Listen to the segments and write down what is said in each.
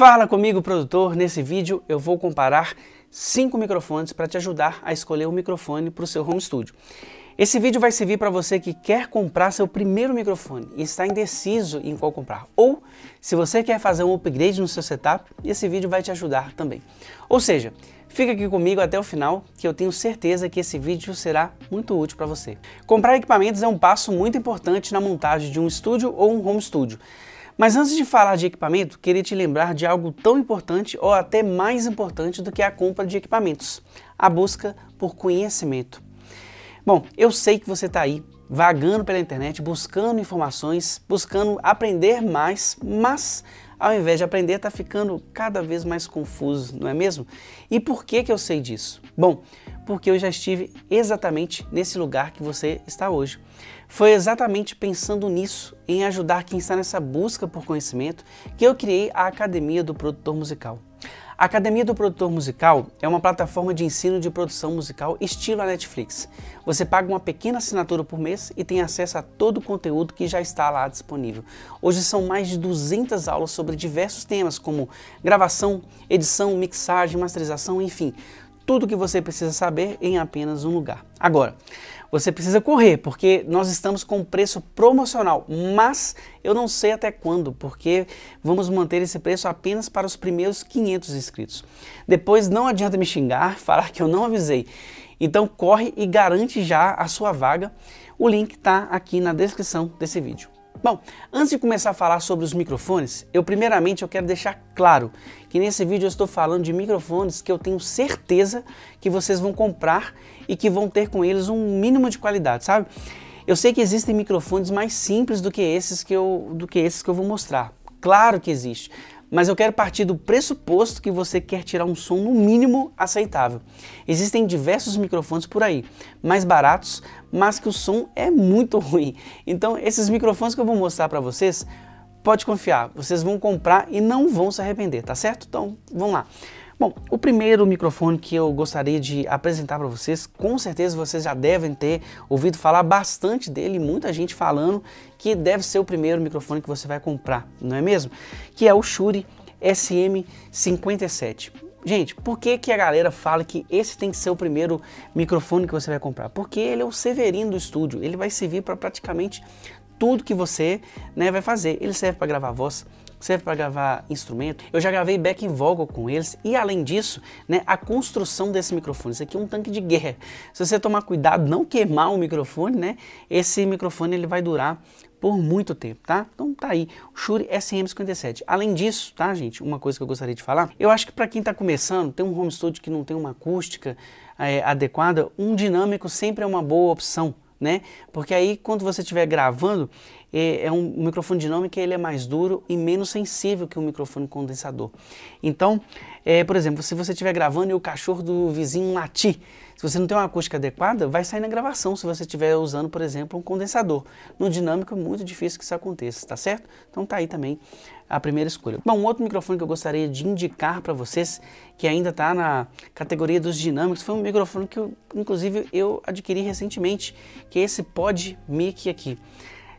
Fala comigo, produtor. Nesse vídeo eu vou comparar cinco microfones para te ajudar a escolher o microfone para o seu home studio. Esse vídeo vai servir para você que quer comprar seu primeiro microfone e está indeciso em qual comprar. Ou, se você quer fazer um upgrade no seu setup, esse vídeo vai te ajudar também. Ou seja, fica aqui comigo até o final que eu tenho certeza que esse vídeo será muito útil para você. Comprar equipamentos é um passo muito importante na montagem de um estúdio ou um home studio. Mas antes de falar de equipamento, queria te lembrar de algo tão importante ou até mais importante do que a compra de equipamentos: a busca por conhecimento. Bom, eu sei que você está aí vagando pela internet, buscando informações, buscando aprender mais, mas ao invés de aprender, está ficando cada vez mais confuso, não é mesmo? E por que, que eu sei disso? Bom, porque eu já estive exatamente nesse lugar que você está hoje. Foi exatamente pensando nisso, em ajudar quem está nessa busca por conhecimento, que eu criei a Academia do Produtor Musical. A Academia do Produtor Musical é uma plataforma de ensino de produção musical estilo a Netflix. Você paga uma pequena assinatura por mês e tem acesso a todo o conteúdo que já está lá disponível. Hoje são mais de 200 aulas sobre diversos temas como gravação, edição, mixagem, masterização, enfim, tudo que você precisa saber em apenas um lugar. Agora, você precisa correr, porque nós estamos com preço promocional, mas eu não sei até quando, porque vamos manter esse preço apenas para os primeiros 500 inscritos. Depois não adianta me xingar, falar que eu não avisei. Então corre e garante já a sua vaga. O link está aqui na descrição desse vídeo. Bom, antes de começar a falar sobre os microfones, eu primeiramente eu quero deixar claro que nesse vídeo eu estou falando de microfones que eu tenho certeza que vocês vão comprar e que vão ter com eles um mínimo de qualidade, sabe? Eu sei que existem microfones mais simples do que esses que eu, do que esses que eu vou mostrar. Claro que existe, mas eu quero partir do pressuposto que você quer tirar um som no mínimo aceitável. Existem diversos microfones por aí, mais baratos, mas que o som é muito ruim. Então, esses microfones que eu vou mostrar para vocês, pode confiar, vocês vão comprar e não vão se arrepender, tá certo? Então, vamos lá. Bom, o primeiro microfone que eu gostaria de apresentar para vocês, com certeza vocês já devem ter ouvido falar bastante dele, muita gente falando que deve ser o primeiro microfone que você vai comprar, não é mesmo? Que é o Shure SM57. Gente, por que, que a galera fala que esse tem que ser o primeiro microfone que você vai comprar? Porque ele é o Severino do estúdio, ele vai servir para praticamente tudo que você né, vai fazer. Ele serve para gravar voz, serve para gravar instrumento. Eu já gravei backing vocal com eles e além disso, né, a construção desse microfone. Isso aqui é um tanque de guerra. Se você tomar cuidado, não queimar o microfone, né, esse microfone ele vai durar por muito tempo, tá? Então tá aí, o Shure SM57. Além disso, tá, gente, uma coisa que eu gostaria de falar, eu acho que para quem está começando, tem um home studio que não tem uma acústica é, adequada, um dinâmico sempre é uma boa opção, né? Porque aí quando você estiver gravando, é, é, um microfone dinâmico, ele é mais duro e menos sensível que um microfone condensador. Então, é, por exemplo, se você estiver gravando e o cachorro do vizinho latir, se você não tem uma acústica adequada, vai sair na gravação se você estiver usando, por exemplo, um condensador. No dinâmico é muito difícil que isso aconteça, tá certo? Então tá aí também a primeira escolha. Bom, um outro microfone que eu gostaria de indicar para vocês, que ainda está na categoria dos dinâmicos, foi um microfone que eu, inclusive, eu adquiri recentemente, que é esse Pod Mic aqui.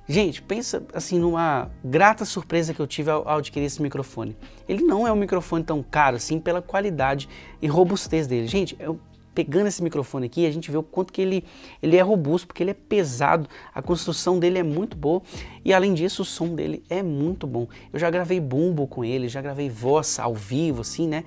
Gente, pensa assim numa grata surpresa que eu tive ao, adquirir esse microfone. Ele não é um microfone tão caro assim pela qualidade e robustez dele. Gente, eu, pegando esse microfone aqui, a gente vê o quanto que ele, ele é robusto, porque ele é pesado, a construção dele é muito boa e além disso o som dele é muito bom. Eu já gravei bumbo com ele, já gravei voz ao vivo, assim, né?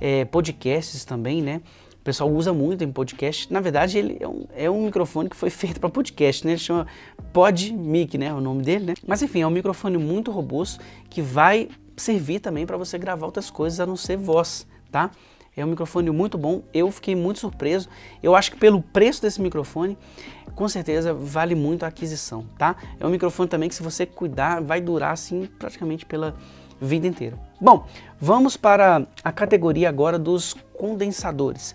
É, podcasts também, né? O pessoal usa muito em podcast. Na verdade, ele é um, é um microfone que foi feito para podcast, né? Ele chama PodMic, né? O nome dele, né? Mas enfim, é um microfone muito robusto que vai servir também para você gravar outras coisas a não ser voz, tá? É um microfone muito bom, eu fiquei muito surpreso. Eu acho que pelo preço desse microfone, com certeza vale muito a aquisição, tá? É um microfone também que se você cuidar, vai durar assim praticamente pela vida inteira. Bom, vamos para a categoria agora dos condensadores.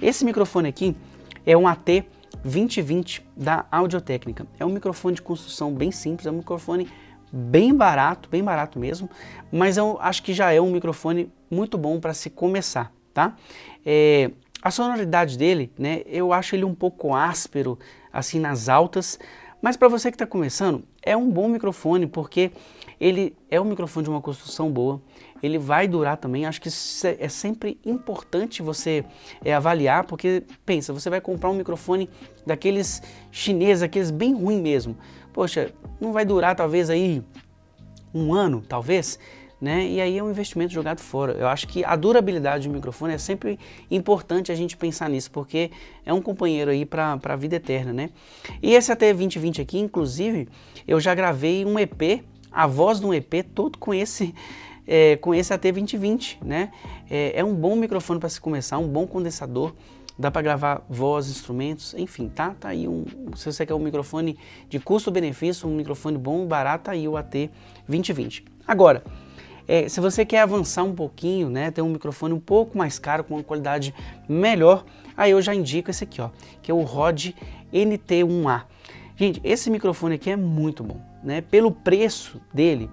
Esse microfone aqui é um AT 2020 da Audiotécnica. É um microfone de construção bem simples, é um microfone bem barato, bem barato mesmo, mas eu acho que já é um microfone muito bom para se começar, tá? É, a sonoridade dele, né, eu acho ele um pouco áspero, assim nas altas, mas para você que está começando, é um bom microfone porque ele é um microfone de uma construção boa, ele vai durar também. Acho que é sempre importante você é, avaliar, porque pensa, você vai comprar um microfone daqueles chineses, aqueles bem ruim mesmo. Poxa, não vai durar talvez aí um ano, talvez né? E aí é um investimento jogado fora. Eu acho que a durabilidade do microfone é sempre importante a gente pensar nisso, porque é um companheiro aí para a vida eterna, né? E esse AT 2020 aqui, inclusive, eu já gravei um EP, a voz de um EP todo com esse é, com esse AT 2020, né? É, é um bom microfone para se começar, um bom condensador. Dá para gravar voz, instrumentos, enfim, tá? Tá aí um. Se você quer um microfone de custo-benefício, um microfone bom, barato, tá aí o AT 2020. Agora, é, se você quer avançar um pouquinho, né, ter um microfone um pouco mais caro, com uma qualidade melhor, aí eu já indico esse aqui, ó, que é o Rode NT1A. Gente, esse microfone aqui é muito bom, né? Pelo preço dele,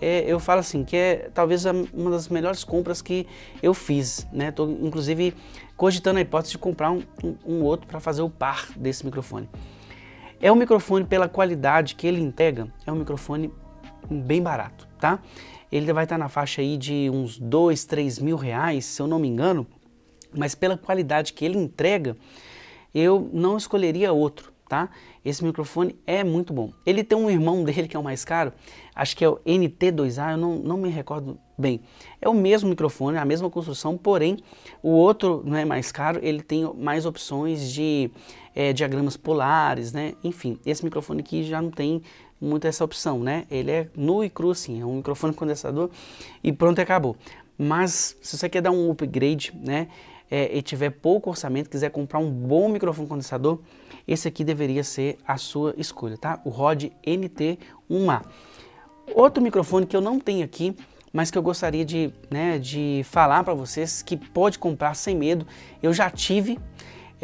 é, eu falo assim que é talvez uma das melhores compras que eu fiz, né? Tô inclusive cogitando a hipótese de comprar um, um, um outro para fazer o par desse microfone. É um microfone pela qualidade que ele entrega, é um microfone bem barato, tá? Ele vai estar na faixa aí de uns 2, 3 mil reais, se eu não me engano, mas pela qualidade que ele entrega, eu não escolheria outro, tá? Esse microfone é muito bom. Ele tem um irmão dele que é o mais caro, acho que é o NT2A, eu não, não me recordo bem. É o mesmo microfone, a mesma construção, porém o outro não é mais caro, ele tem mais opções de é, diagramas polares, né? Enfim, esse microfone aqui já não tem muito essa opção, né? Ele é nu e cru assim, é um microfone condensador e pronto, acabou. Mas se você quer dar um upgrade, né? É, e tiver pouco orçamento, quiser comprar um bom microfone condensador, esse aqui deveria ser a sua escolha, tá? O Rode NT1A. Outro microfone que eu não tenho aqui, mas que eu gostaria de, né, de falar para vocês que pode comprar sem medo. Eu já tive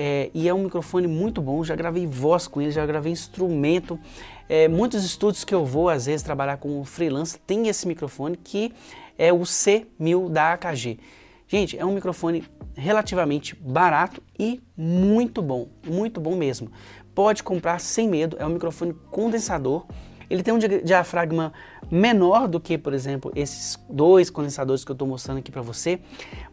é, e é um microfone muito bom, já gravei voz com ele, já gravei instrumento. É, muitos estúdios que eu vou, às vezes, trabalhar como freelancer, tem esse microfone que é o C1000 da AKG. Gente, é um microfone relativamente barato e muito bom, muito bom mesmo. Pode comprar sem medo, é um microfone condensador, ele tem um diafragma menor do que, por exemplo, esses dois condensadores que eu estou mostrando aqui para você,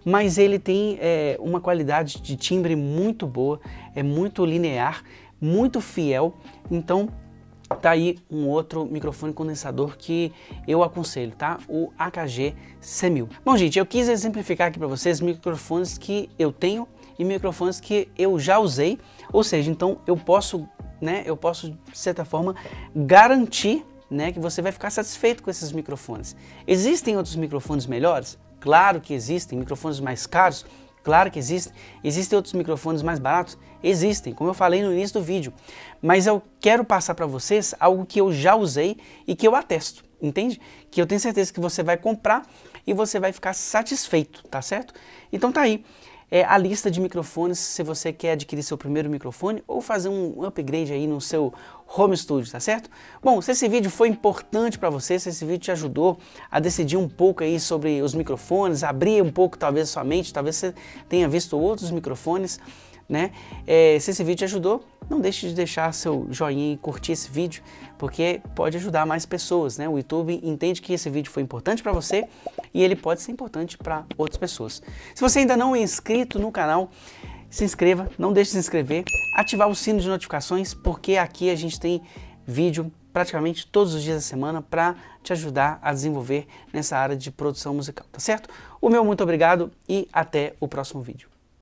mas ele tem é, uma qualidade de timbre muito boa, é muito linear, muito fiel, então tá aí um outro microfone condensador que eu aconselho, tá? O AKG C1000. Bom, gente, eu quis exemplificar aqui para vocês microfones que eu tenho e microfones que eu já usei, ou seja, então eu posso né, eu posso, de certa forma, garantir né, que você vai ficar satisfeito com esses microfones. Existem outros microfones melhores? Claro que existem. Microfones mais caros? Claro que existem. Existem outros microfones mais baratos? Existem, como eu falei no início do vídeo. Mas eu quero passar para vocês algo que eu já usei e que eu atesto, entende? Que eu tenho certeza que você vai comprar e você vai ficar satisfeito, tá certo? Então tá aí é, a lista de microfones se você quer adquirir seu primeiro microfone ou fazer um upgrade aí no seu home studio, tá certo? Bom, se esse vídeo foi importante para você, se esse vídeo te ajudou a decidir um pouco aí sobre os microfones, abrir um pouco talvez sua mente, talvez você tenha visto outros microfones, né? É, se esse vídeo te ajudou, não deixe de deixar seu joinha e curtir esse vídeo, porque pode ajudar mais pessoas, né? O YouTube entende que esse vídeo foi importante para você e ele pode ser importante para outras pessoas. Se você ainda não é inscrito no canal, se inscreva, não deixe de se inscrever, ativar o sino de notificações, porque aqui a gente tem vídeo praticamente todos os dias da semana para te ajudar a desenvolver nessa área de produção musical, tá certo? O meu muito obrigado e até o próximo vídeo.